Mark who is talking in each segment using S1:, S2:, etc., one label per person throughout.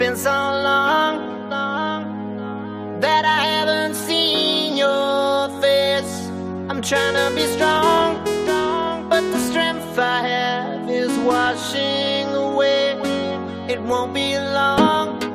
S1: been so long, that I haven't seen your face. I'm trying to be strong, but the strength I have is washing away. It won't be long.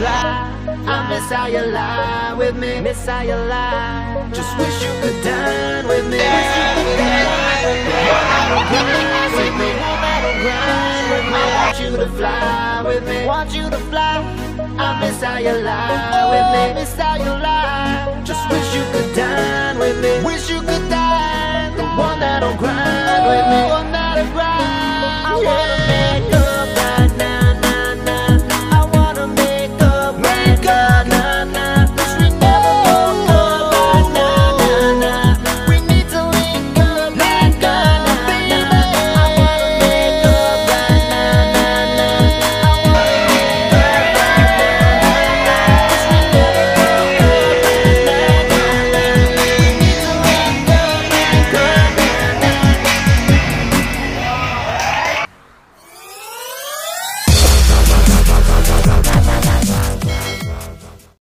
S1: Miss how you lie with me, miss how you lie. Just wish you could dine with me. Wish you could dine with me. Grind with me, grind with me. Want you to fly with me, want you to fly. I miss how you lie with me, miss how you lie. Just wish you could dine with me, wish you could dine. The one that'll grind with me.